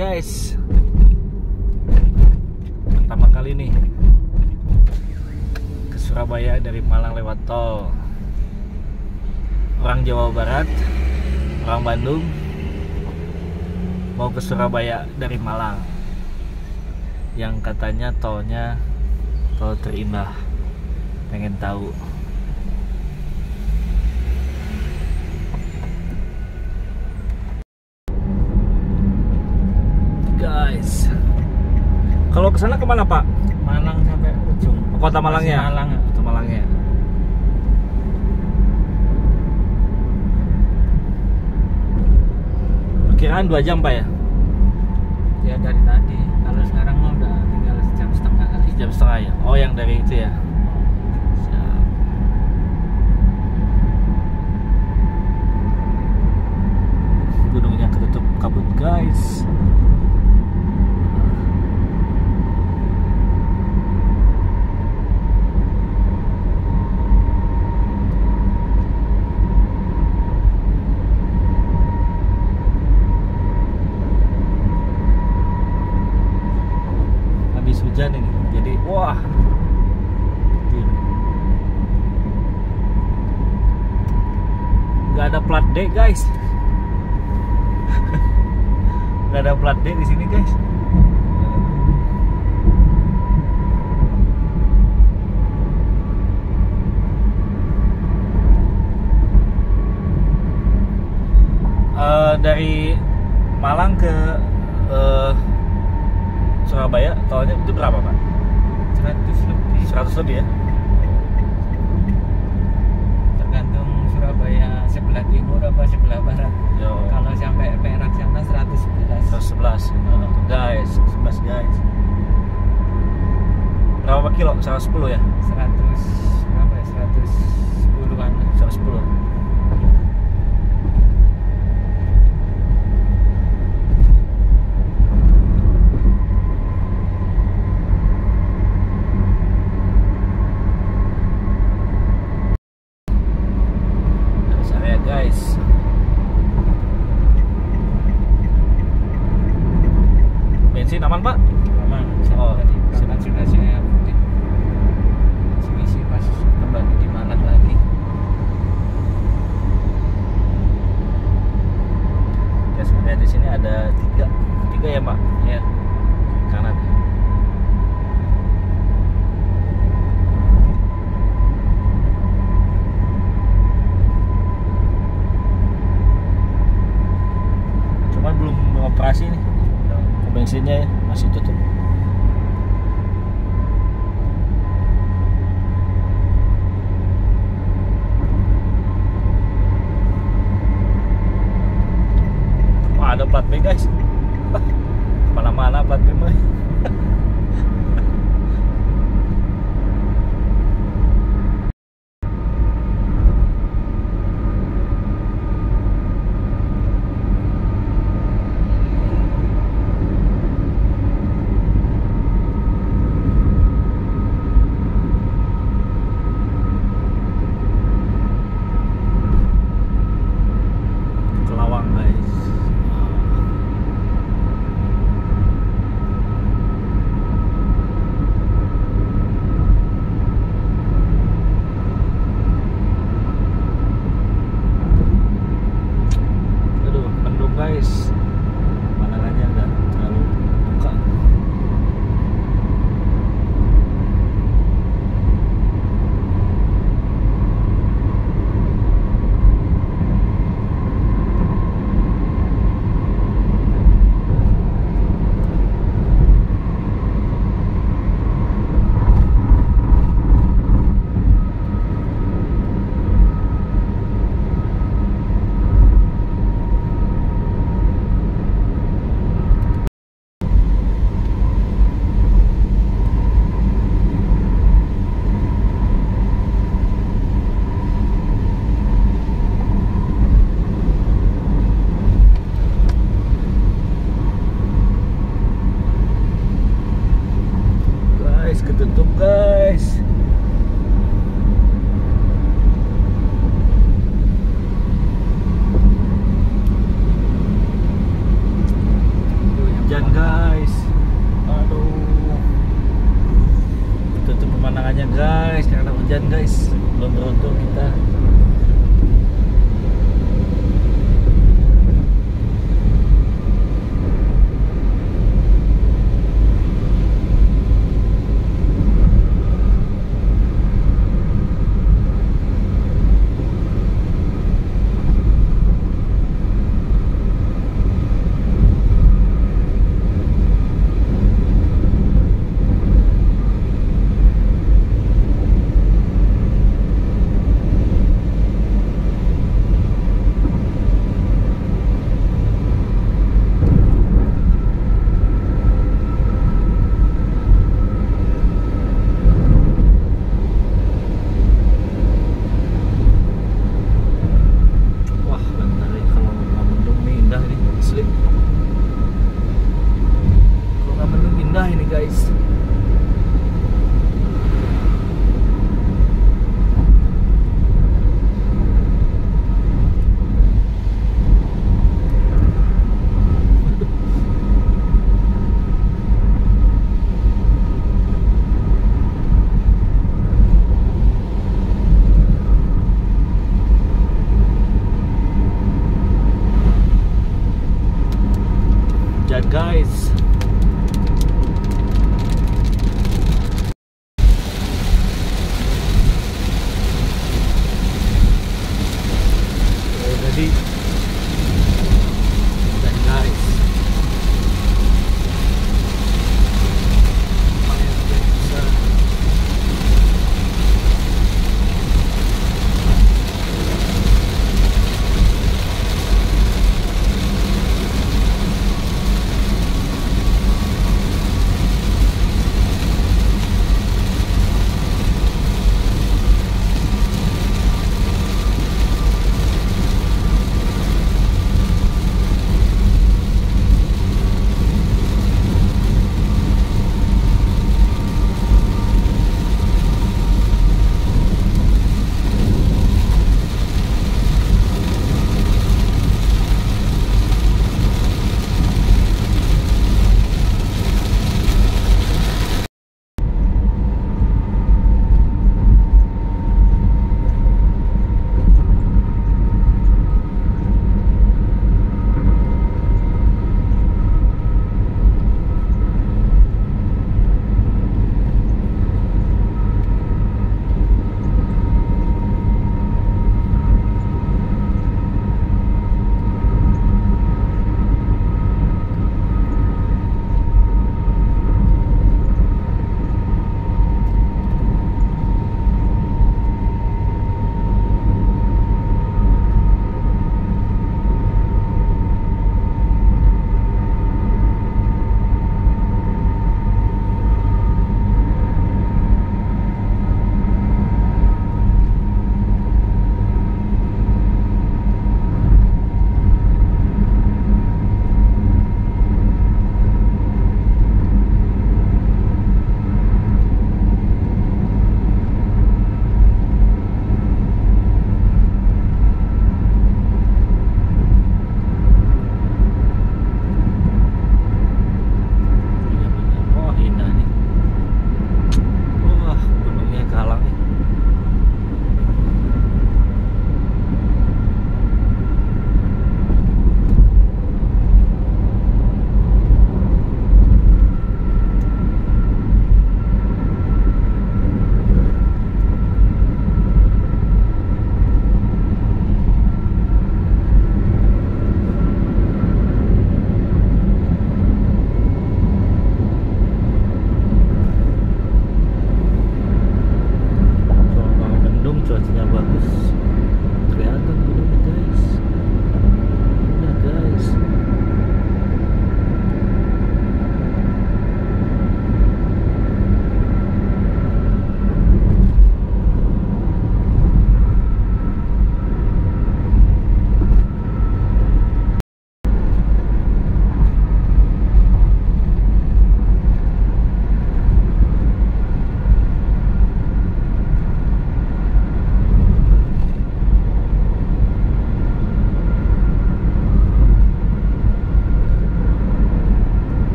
guys. Pertama kali nih Ke Surabaya dari Malang lewat tol. Orang Jawa Barat Orang Bandung Mau ke Surabaya dari Malang. Yang katanya tolnya Tol terindah. Pengen tahu guys. Kalau ke sana ke mana Pak? Malang sampai ujung Kota Malang Masih ya? Malang ya. Kota Malang ya. Perkiraan dua jam Pak ya? ya dari tadi kalau sekarang mah udah tinggal sejam setengah kali Jam setengah ya? Oh yang dari itu ya? Gunungnya ketutup kabut guys. Dari Malang ke eh, Surabaya tolnya itu berapa pak? 100 lebih 100 lebih ya? tergantung Surabaya sebelah timur apa sebelah barat Yo. kalau sampai Perak sana 111 111 Tuh, guys 11 guys berapa kilo? 110 ya? 100 berapa ya 110-an 110 aduh. Itu tuh pemandangannya guys. Karena hujan guys. Belum beruntung kita.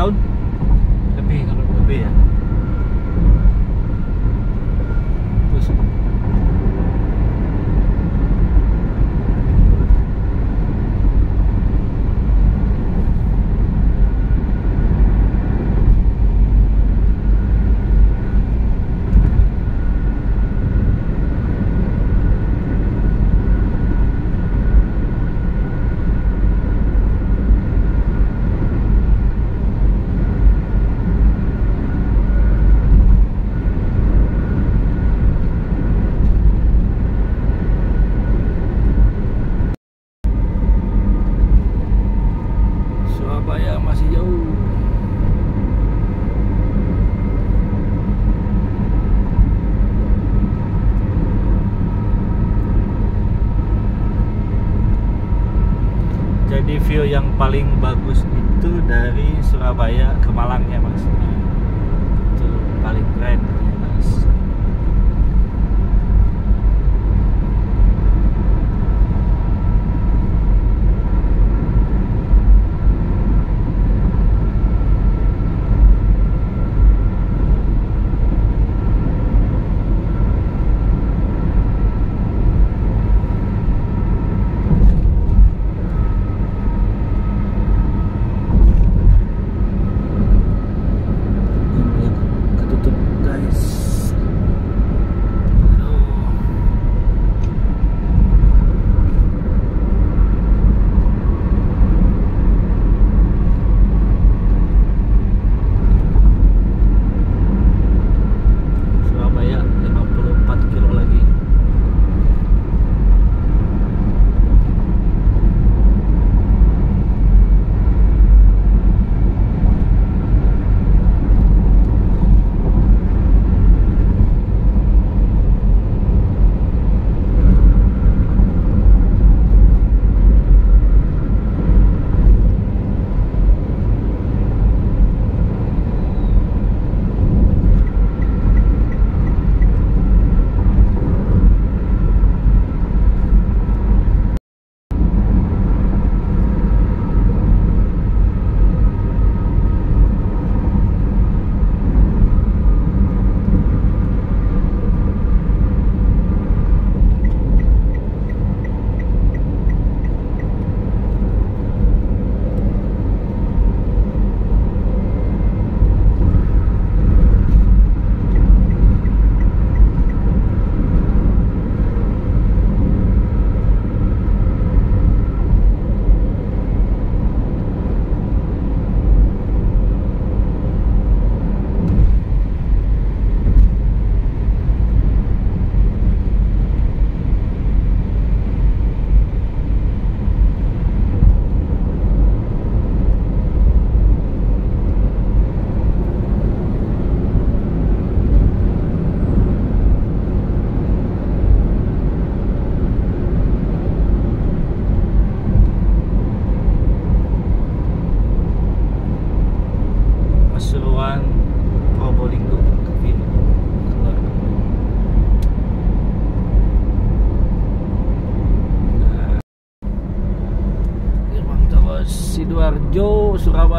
Tahun? Lebih kalau lebih ya bus Surabaya masih jauh jadi view yang paling bagus itu dari Surabaya ke Malangnya mas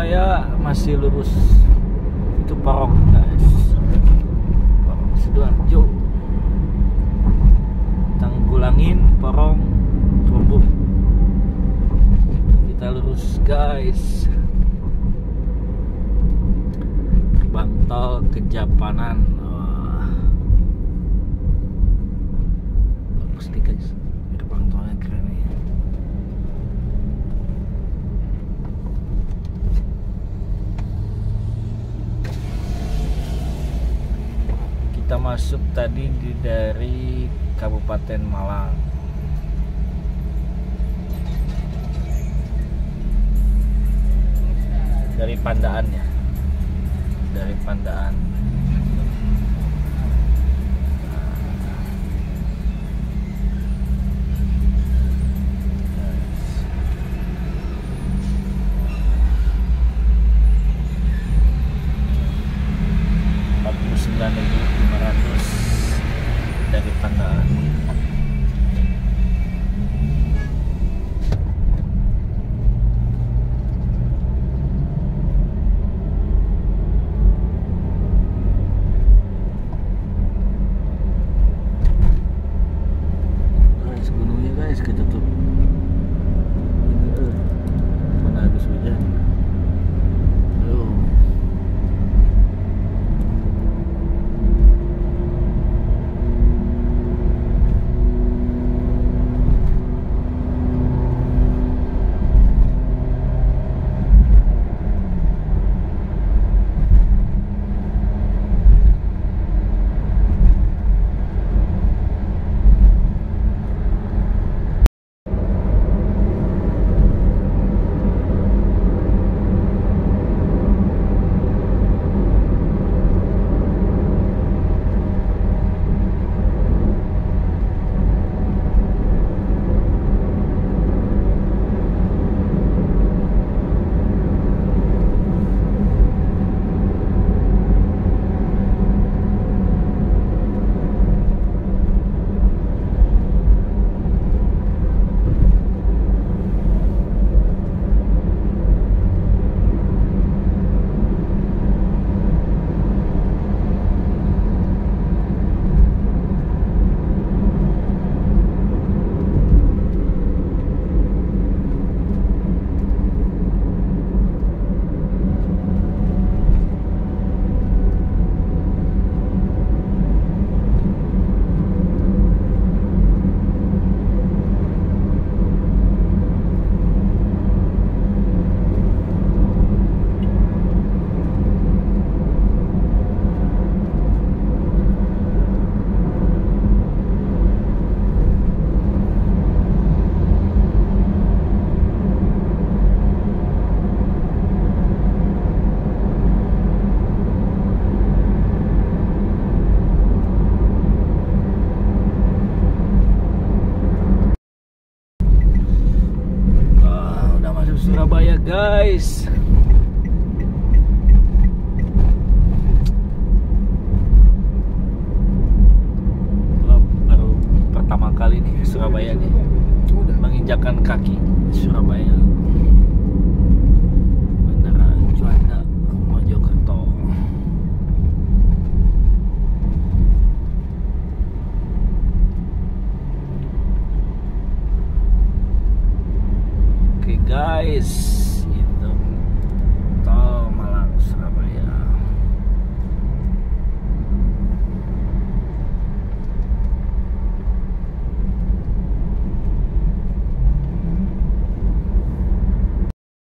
Surabaya masih lurus. Itu Porong guys. Porong Sidoarjo. Tanggulangin Porong Tumbuk kita lurus guys. Gerbang tol Kejapanan Wah. bagus nih guys gerbang tolnya keren nih kita masuk tadi di dari Kabupaten Malang. Dari Pandaan ya dari Pandaan menginjakan kaki Surabaya. Bandara Juanda Mojokerto. Oke guys